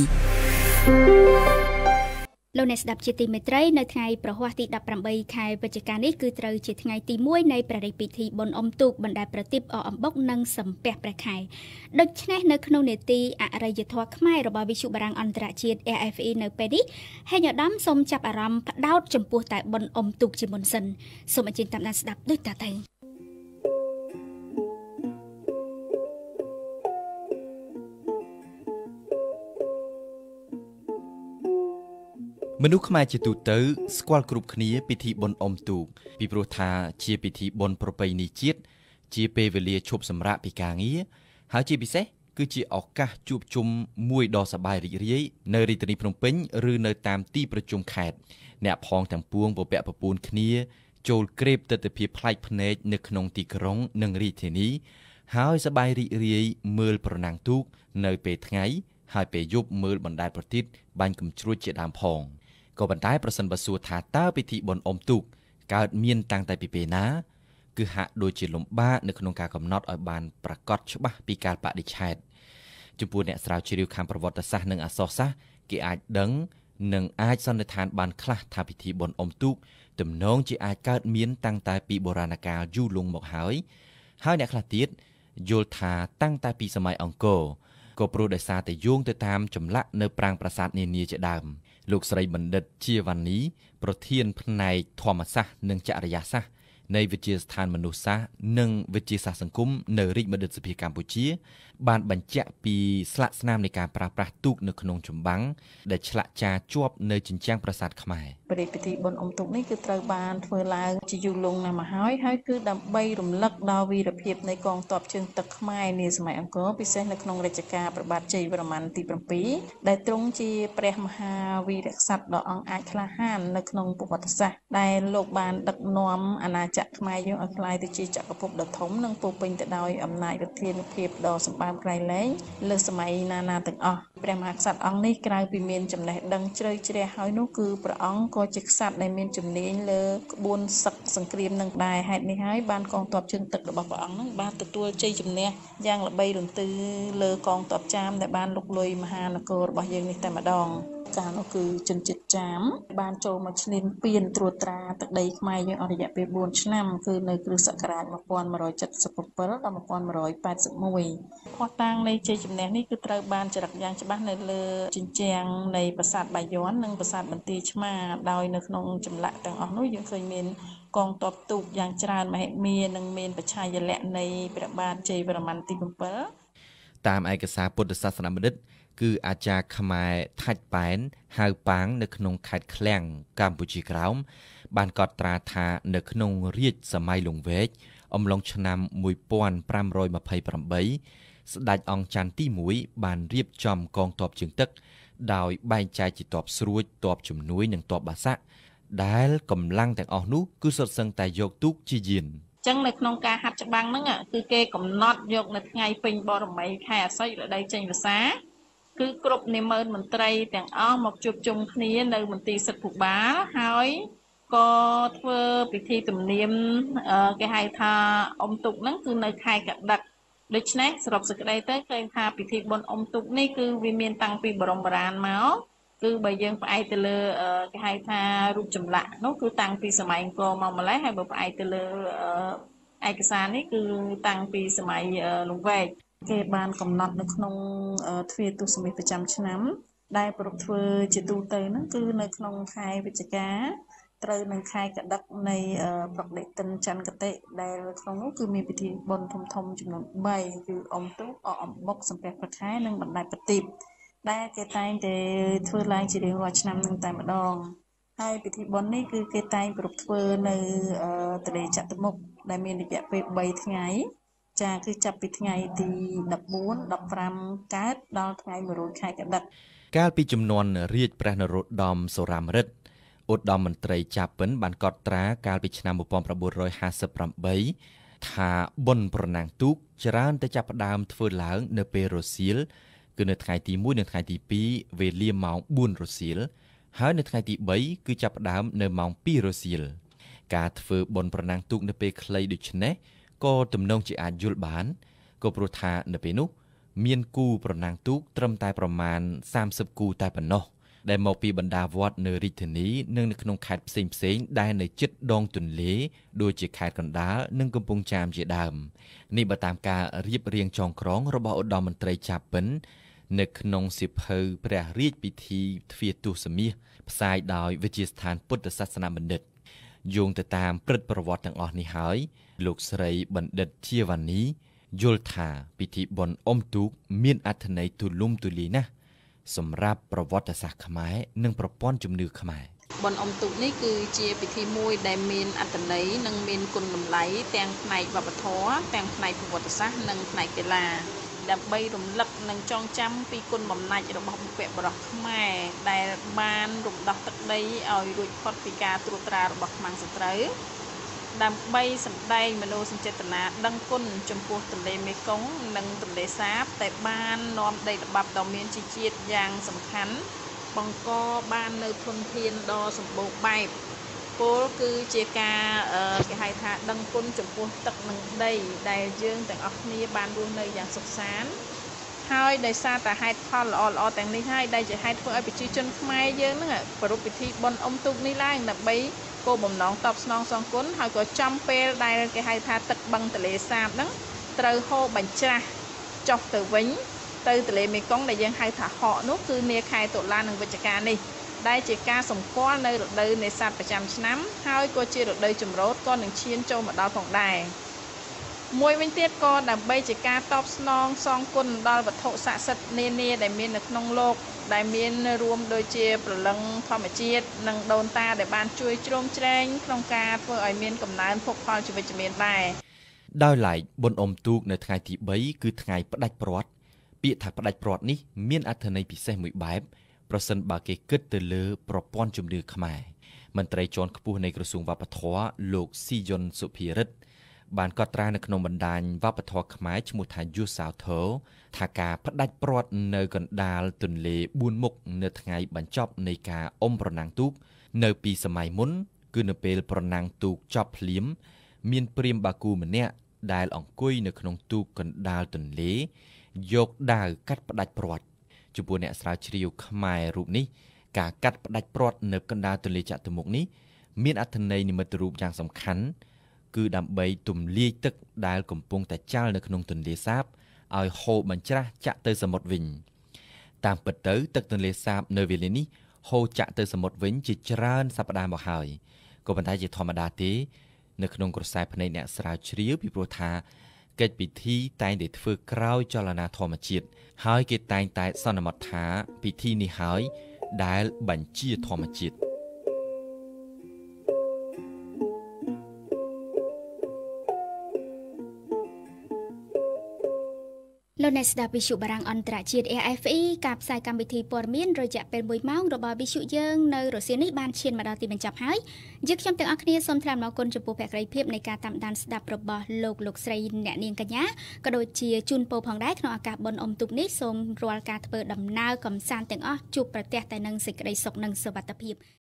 RFE លោកអ្នកស្ដាប់ជាទីមេត្រីនៅថ្ងៃប្រហ័សទី18ខែវិច្ឆិកានេះគឺត្រូវជាថ្ងៃទី1នៃព្រះរាជពិធីបុណ្យអុំទូកបណ្ដែតប្រទីបអកអំបុកនិងសំពះព្រះខែដូច្នេះនៅក្នុងនេតិអរិយធម៌ខ្មែររបស់វិទ្យុបារាំងអន្តរជាតិ AFE នៅពេលនេះហេញឧត្តមសូមចាប់អារម្មណ៍ផ្ដោតចំពោះតែបុណ្យអុំទូកជាមុនសិនសូមអញ្ជើញតាមដានស្ដាប់ដូចតទៅ មនុស្សខ្មែរជាទូទៅស្គាល់គ្រប់គ្នាពិធីបុណ្យអុំទូកពីព្រោះថាជាពិធីបុណ្យប្រពៃណីជាតិជាពេលវេលាឈប់សម្រាកពីការងារហើយជាពិសេសគឺជាឱកាសជួបជុំមួយដ៏សប្បាយរីករាយនៅរាជធានីភ្នំពេញឬនៅតាមទីប្រជុំខេត្តអ្នកផងទាំងពួងពពាក់ពពូនគ្នា ចូលក្រេបទស្សនវិជ្ជាប្លែកភ្នែកនៅក្នុងទីក្រុងនិងរាជធានី ហើយសប្បាយរីករាយមើលប្រណាំងទូក នៅពេលថ្ងៃ ហើយពេលយប់មើលបណ្ដែតប្រទីបបាញ់កំជ្រួចជាដើមផង។ ក៏ប៉ុន្តែប្រសិនបើសួរថាតើពិធីបុណ្យអុំទូកកើតមានតាំងតែពីពេលណាគឺហាក់ដូចជាលំបាកនៅក្នុងការកំណត់ឲ្យបានប្រកបច្បាស់ពីកាលបរិច្ឆេទចំពោះអ្នកស្រាវជ្រាវខាងប្រវត្តិសាស្ត្រនិងអក្សរសាស្ត្រគេអាចដឹងនិងអាចសន្និដ្ឋានបានខ្លះថាពិធីបុណ្យអុំទូកទំនងជាអាចកើតមានតាំងតែពីបុរាណកាលយូរលង់មកហើយហើយអ្នកខ្លះទៀតយល់ថាតាំងតែពីសម័យអង្គរក៏ព្រោះដោយសារតែយោងទៅតាមចម្លាក់នៅប្រាង្គប្រាសាទនានាជាដើម។ លោកស្រីបណ្ឌិតជាវណ្ណីប្រធានផ្នែកធម្មសាស្ត្រនិងចរិយាសាស្ត្រ នៃវិទ្យាស្ថានមនុស្សសាស្ត្រនិងវិទ្យាសាស្ត្រសង្គមនៅរាជបណ្ឌិតសភាកម្ពុជា បានបញ្ជាក់ពីស្លាកស្នាមនៃការប្រើប្រាស់ទូកនៅក្នុងចម្បាំងដែលឆ្លាក់ចារជាប់នៅជញ្ជាំងប្រាសាទខ្មែរព្រះរាជពិធីបុណ្យអុំទូកនេះគឺត្រូវបានធ្វើឡើងជាយូរលង់ណាស់មកហើយហើយគឺដើម្បីរំលឹកដល់វីរភាពនៃកងទ័ពជើងទឹកខ្មែរនាសម័យអង្គរពិសេសនៅក្នុងរជ្ជកាលព្រះបាទជ័យវរ្ម័នទី7ដែលទ្រង់ជាព្រះមហាវីរក្សត្រដ៏អង់អាចក្លាហាននៅក្នុងប្រវត្តិសាស្ត្រដែលលោកបានដឹកនាំអាណាចក្រខ្មែរយើងឲ្យក្លាយទៅជាចក្រភពដ៏ធំនិងពោពេញទៅដោយអំណាចរដ្ឋាភិភាពដ៏សម្បើមក្រៃលែងលើសម័យណាណាទាំងអស់ព្រះមហាក្សត្រអង្គនេះក្រៅពីមានចំណេះដឹងជ្រៅជ្រះហើយនោះគឺព្រះអង្គក៏ជាក្សត្រដែលមានជំនាញលើក្បួនសឹកសង្គ្រាមនឹងដែរហេតុនេះហើយបានកងទ័ពជើងទឹករបស់ព្រះអង្គនឹងបានទទួលជ័យជំនះយ៉ាងល្បីរន្ទឺលើកងទ័ពចាមដែលបានលុកលុយមហានគររបស់យើងនេះតែម្ដង កាលនោះគឺជនជាតិចាម បានចូលមកឈ្លានពានត្រួតត្រាទឹកដីខ្មែរយើងអស់រយៈពេល4ឆ្នាំគឺនៅគ្រិស្តសករាជ1177ដល់1181ផុសតាងនៃជ័យជំនះនេះគឺត្រូវបានចរិតយ៉ាងច្បាស់នៅលើជញ្ជាំងនៃប្រាសាទបាយ័ននិងប្រាសាទបន្ទាយឆ្មាដោយនៅក្នុងចម្លាក់ទាំងអស់នោះយើងឃើញមានកងទ័ពទូកយ៉ាងច្រើនមហិមានិងមានបច្ឆាយលក្ខនៃព្រះបាទជ័យវរ្ម័នទី7 តាមឯកសារពុទ្ធសាសនាបណ្ឌិត គឺអាចារ្យខ្មែរថាច់ប៉ែនហៅប៉ាង នៅក្នុងខេត្តឃ្លាំងកម្ពុជាក្រោមបានកត់ត្រាថានៅក្នុងរាជសម័យលង្វែកអំឡុងឆ្នាំ1528ស្ដេចអង្គច័ន្ទទី1បានរៀបចំកងទ័ពជើងទឹក ដោយបែងចែកជាទ័ពស្រួចទ័ពជំនួយនិងទ័ពបាសាក់ដែលកម្លាំងទាំងអស់នោះគឺសុទ្ធសឹងតែយកទូកជាយាន ចឹងនៅក្នុងការហាត់ច្បាំងហ្នឹងគឺគេកំណត់យកនៅថ្ងៃពេញបរមីខែអាសត់រដូវចេញវស្សាគឺគ្រប់និមឺនមន្ត្រីទាំងអស់មកជួបជុំគ្នានៅមន្ទីរសិទ្ធិភូបាលហើយក៏ធ្វើពិធីទំនៀមគេហៅថាអុំទុកហ្នឹងគឺនៅខែកដឹកដូច្នេះសរុបសេចក្តីទៅឃើញថាពិធីបុណ្យអុំទុកនេះគឺវាមានតាំងពីបរមបុរាណមក គឺបើយើងផ្អែកទៅលើគេហៅថារូបចម្លាក់នោះគឺតាំងពីសម័យអង្គរមកម្លេះហើយបើផ្អែកទៅលើឯកសារនេះគឺតាំងពីសម័យលង្វែកគេបានកំណត់នៅក្នុងទ្វារទស្សមិត្តប្រចាំឆ្នាំ ដែលប្រពធ្វើជាទូទៅហ្នឹងគឺនៅក្នុងខែវិច្ឆិកាត្រូវនឹងខែកដឹកនៃប្រកដេតិនច័ន្ទកតិដែលក្នុងនោះគឺមានពិធីបុណ្យធំធំចំនួន3គឺអុំទូកអអំបុកសំពះប្រខែនិងបណ្ដែតប្រទីប ដែលគេតែងតែធ្វើឡើងជារៀងរាល់ឆ្នាំនឹងតែម្ដងហើយពិធីបុណ្យនេះគឺគេតែងប្រពធ្វើនៅទន្លេចតុមុខដែលមានរយៈពេល3ថ្ងៃចាគឺចាប់ពីថ្ងៃទី14 15កើតដល់ថ្ងៃ100ខែកដិកកាលពីចំនួនរាជព្រះនរោត្តមសុរាមរិទ្ធឧត្តមមន្ត្រីចាពិនបានកត់ត្រាកាលពីឆ្នាំ1958ថាបុណ្យប្រណាំងទូកច្រើនតែចាប់ផ្ដើមធ្វើឡើងនៅពេលរសៀល គឺនៅថ្ងៃទី1និងថ្ងៃទី2វេលាម៉ោង4រសៀលហើយនៅថ្ងៃទី3គឺចាប់ផ្ដើមនៅម៉ោង2រសៀលការធ្វើបុណ្យប្រណាំងទូកនៅពេលខ្លីដូចនេះក៏ទំនងជាអាចយល់បានក៏ព្រោះថានៅពេលនោះ មានគូប្រណាំងទូកត្រឹមតែប្រមាណ30គូតែប៉ុណ្ណោះដែលមកពីបណ្ដាវត្តនៅរាជធានីនិងនៅក្នុងខេត្តផ្សេងផ្សេងដែលនៅជិតដងទន្លេដូចជាខេត្តកណ្ដាលនិងកំពង់ចាមជាដើមនេះបើតាមការរៀបរៀងចងក្រងរបស់ឧត្តមមន្ត្រីចាពិន នៅក្នុងសិភៅព្រះរាជពិធីទ្វាទុសមាសផ្សាយដោយវិទ្យាស្ថានពុទ្ធសាសនាបណ្ឌិតយោងទៅតាមព្រឹត្តិប្រវត្តិទាំងអស់នេះហើយលោកស្រីបណ្ឌិតជាវ៉ានីយល់ថាពិធីបុណ្យអុំទូកមានអត្ថន័យទូលំទូលាយណាស់សម្រាប់ប្រវត្តិសាស្ត្រខ្មែរនិងប្រព័ន្ធជំនឿខ្មែរបុណ្យអុំទូកនេះគឺជាពិធីមួយដែលមានអត្ថន័យនិងមានគុណតម្លៃទាំងផ្នែកវប្បធម៌ទាំងផ្នែកប្រវត្តិសាស្ត្រនិងផ្នែកកីឡា ដើម្បីរំលឹកនិងចងចាំពីគុណបំណាច់របស់បុព្វបុរសខ្មែរដែលបានរំដោះទឹកដីឲ្យរួចផុតពីការត្រួតត្រារបស់ខ្មាំងសត្រូវដើម្បីសម្ដែងមនោសញ្ចេតនាដឹងគុណចំពោះទន្លេមេគង្គនិងទន្លេសាបតែបាននាំដីល្បាប់ដ៏មានជីជាតិយ៉ាងសំខាន់បង្កបាននៅធនធានដ៏សម្បូរបែប ពលគឺជាការគេហៅថាដឹងគុណចំពោះទឹកនិងដីដែលយើងទាំងអស់គ្នាបានរស់នៅយ៉ាងសុខសាន្តហើយដោយសារតែហេតុផលល្អល្អទាំងនេះហើយដែលជាហេតុធ្វើឲ្យប្រជាជនខ្មែរយើងហ្នឹងប្រពៃពិធីបុណ្យអុំទូកនេះឡើងដើម្បីគោលបំណងតបស្នងសងគុណហើយក៏ចំពេលដែលគេហៅថាទឹកបឹងទលេសាបហ្នឹងត្រូវហូរបញ្ច្រាស់ចុះទៅវិញទៅទលេមេគង្គដែលយើងហៅថាហកនោះគឺនាខែតុលានិងវិច្ឆិកានេះ ដែលជាការសម្គាល់នៅរដូវនេសាទប្រចាំឆ្នាំ ហើយក៏ជារដូវចម្រូតក៏នឹងឈានចូលមកដល់ផងដែរមួយវិញទៀតក៏ដើម្បីជាការតបស្នងសងគុណដល់វត្ថុស័ក្តិសិទ្ធិនានាដែលមាននៅក្នុងលោកដែលមានរួមដូចជាប្រលឹងធម្មជាតិនិងដូនតាដែលបានជួយជ្រោមជ្រែងក្នុងការធ្វើឲ្យមានកំណើនភោគផលជីវិតជំនាញដែរដោយឡែកបុណ្យអុំទូកនៅថ្ងៃទី3គឺថ្ងៃផ្ដាច់ព្រាត់ពាក្យថាផ្ដាច់ព្រាត់នេះមានអត្ថន័យពិសេសមួយបែប ប្រសិនបើគេគិតទៅលើប្រព័ន្ធជំនឿខ្មែរមន្ត្រីជាន់ខ្ពស់នៃក្រសួងវប្បធម៌លោកស៊ីយុនសុភិរិទ្ធបានកត់ត្រានៅក្នុងបណ្ដាញវប្បធម៌ខ្មែរឈ្មោះថា You Sao Tho ថាការផ្ដាច់ព្រាត់នៅកណ្ដាលទន្លេ4មុខនៅថ្ងៃបញ្ចប់នៃការអុំប្រណាំងទូក នៅពីសម័យមុន គឺនៅពេលប្រណាំងទូកចប់ភ្លាម មានព្រាមបាគូម្នាក់ដែលអង្គុយនៅក្នុងទូកកណ្ដាលទន្លេយកដាវកាត់ផ្ដាច់ព្រាត់ ចំពោះអ្នកស្រាវជ្រាវខ្មែររូបនេះការកាត់ផ្ដាច់ព្រាត់នៅកណ្ដាលទន្លេចតុមុខនេះមានអត្ថន័យនិមិត្តរូបយ៉ាងសំខាន់គឺដើម្បីទម្លាយទឹកដែលកំពុងតែចាល់នៅក្នុងទន្លេសាបឲ្យហូរបញ្ច្រាស់ចាក់ទៅសមុទ្រវិញតាមពិតទៅទឹកទន្លេសាបនៅវេលានេះហូរចាក់ទៅសមុទ្រវិញជាច្រើនសប្តាហ៍មកហើយក៏ប៉ុន្តែជាធម្មតាទេ នៅក្នុងក្រសែភ្នែកអ្នកស្រាវជ្រាវពីព្រោះថា កិច្ចពិធីតែងតែធ្វើក្រោយចលនាធម្មជាតិហើយគេតែងតែសន្មតថាពិធីនេះហើយដែលបញ្ជាធម្មជាតិ លោកអ្នកស្ដាប់វិទ្យុបារាំងអន្តរជាតិ AFE ការផ្សាយកម្មវិធីព័ត៌មានរយៈពេល1ម៉ោងរបស់វិទ្យុយើងនៅរសៀលនេះបានឈានមកដល់ទីបញ្ចប់ហើយយើងខ្ញុំទាំងអស់គ្នាសូមថ្លែងអំណរគុណចំពោះភក្ដីភាពនៃការតាមដានស្ដាប់របស់លោកលោកស្រីអ្នកនាងកញ្ញាក៏ដូចជាជូនពរផងដែរក្នុងឱកាសបុណ្យអុំទូកនេះសូមរាល់ការធ្វើដំណើរកំសាន្តទាំងអស់ជួបប្រទះតែនឹងសេចក្តីសុខនិងសុវត្ថិភាព